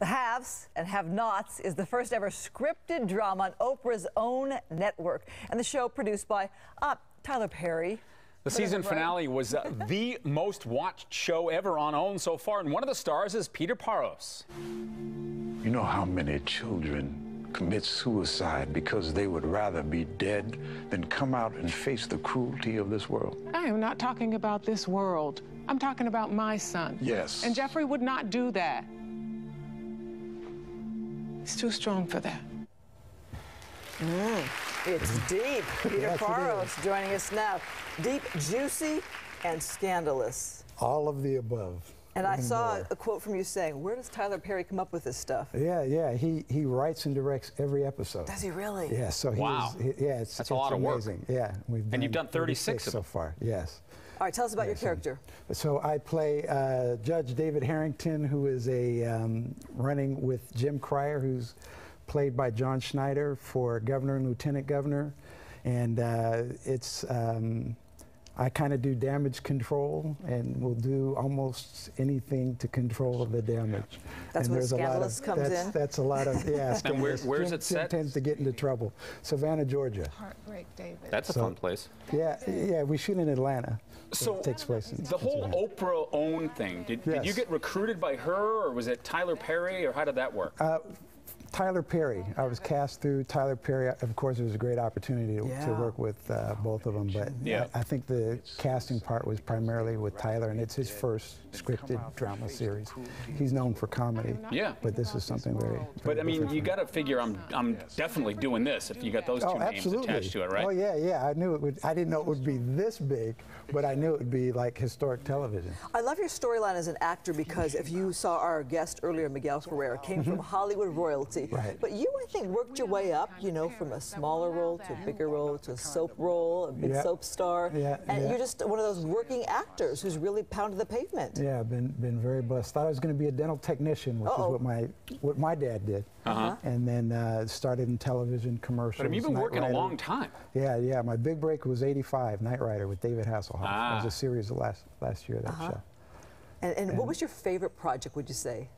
The Haves and Have Nots is the first ever scripted drama on Oprah's own network, and the show produced by uh, Tyler Perry. The season finale was uh, the most watched show ever on OWN so far, and one of the stars is Peter Parros. You know how many children commit suicide because they would rather be dead than come out and face the cruelty of this world? I am not talking about this world. I'm talking about my son. Yes. And Jeffrey would not do that. He's too strong for that. Mm, it's deep. Peter Yes, it joining us now. Deep, juicy, and scandalous. All of the above. And I and saw more. a quote from you saying, "Where does Tyler Perry come up with this stuff?" Yeah, yeah. He he writes and directs every episode. Does he really? Yeah. So he Wow. is- he- yeah, it's That's a it's lot of work. amazing. Yeah, we've And you've done 36 of so far. Yes. All right, tell us about your character. So I play uh, Judge David Harrington, who is a um, running with Jim Cryer, who's played by John Schneider for governor and lieutenant governor, and uh, it's. Um, I kind of do damage control and will do almost anything to control the damage. That's and when there's a lot Scandalous of, comes that's, in? That's a lot of, yeah. And where- where's Jim- it Jim set? tends to get into trouble. Savannah, Georgia. Heartbreak, David. That's a fun place. Yeah, yeah, we shoot in Atlanta. So it takes place in the whole Atlanta. Oprah OWN thing, did, did you get recruited by her, or was it Tyler Perry, or how did that work? Uh, Tyler Perry. I was cast through Tyler Perry. Of course, it was a great opportunity to, to work with uh, both of them, but Yeah. I, I think the casting part was primarily with Tyler, and it's his first scripted drama series. He's known for comedy, Yeah. but this is something very. very But I mean, you for got to figure I'm I'm definitely doing this if you got those two Oh, names absolutely. attached to it, right? Oh yeah, yeah. I knew it would. I didn't know it would be this big, but I knew it would be like historic television. I love your storyline as an actor because if you saw our guest earlier, Miguel Ferrer, came from Hollywood royalty. Right. But you, I think, worked your way up, you know, from a smaller role to a bigger role to a soap role, a big Yeah. soap star. Yeah, And yeah. you're just one of those working actors who's really pounded the pavement. Yeah, I've been been very blessed. Thought I was going to be a dental technician, which Uh-oh. is what my what my dad did. Uh-huh. And then uh, started in television commercials. But I mean, you've been Knight working a long time. Yeah, yeah. My big break was '85, Knight Rider with David Hasselhoff. It Ah. was a series of last last year that Uh-huh. show. And, and what was your favorite project, would you say?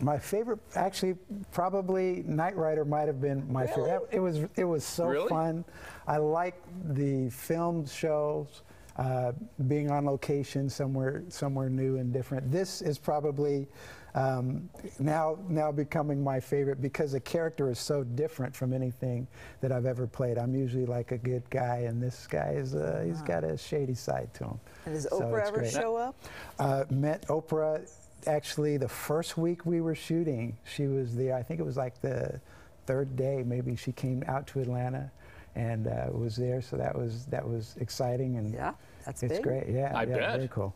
My favorite, actually, probably Knight Rider might have been my Really? favorite. It was it was so Really? fun. I like the film shows, uh, being on location somewhere somewhere new and different. This is probably um, now now becoming my favorite because the character is so different from anything that I've ever played. I'm usually like a good guy, and this guy is uh, he's got a shady side to him. And does So Oprah ever great. show up? Uh, met Oprah actually the first week we were shooting. She was there. I think it was like the third day. Maybe she came out to Atlanta and uh, was there. So that was that was exciting and Yeah, that's it's big. great. Yeah, I yeah, bet. Very cool.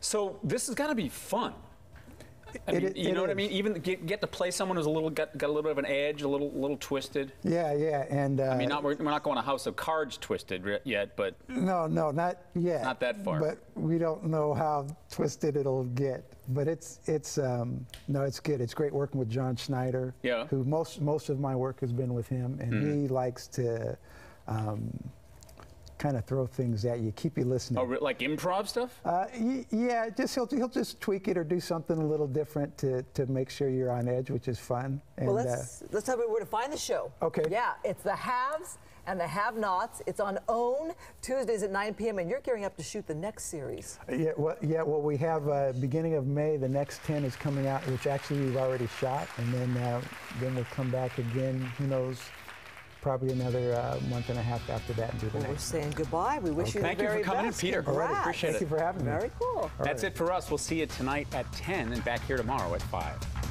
So this is going to be fun. I It mean, i- you it know what I mean? Even get, get to play someone who's a little got, got a little bit of an edge, a little little twisted. Yeah, yeah, and uh, I mean, not, we're, we're not going to House of Cards twisted yet, but no, no, not yet. Not that far. But we don't know how twisted it'll get. But it's it's um, no, it's good. It's great working with John Schneider. Yeah. Who most most of my work has been with him, and he likes to. Um, kind of throw things at you, keep you listening. oh, like improv stuff. Uh, y- yeah, just he'll, he'll just tweak it or do something a little different to, to make sure you're on edge, which is fun. And, Well, uh, let's let's tell everybody where to find the show. Okay. Yeah, it's the Haves and the Have-Nots. It's on OWN Tuesdays at 9 p.m. And you're gearing up to shoot the next series. Yeah, well, yeah, well, we have uh, beginning of May. The next ten is coming out, which actually we've already shot, and then uh, then we'll come back again. Who knows? Probably another uh, month and a half after that and do the Well, we're saying goodbye. We wish you Thank the you for very coming in. Peter. All Congrats. right, appreciate Thank you for having me. Very cool. That's it for us. We'll see you tonight at 10 and back here tomorrow at 5.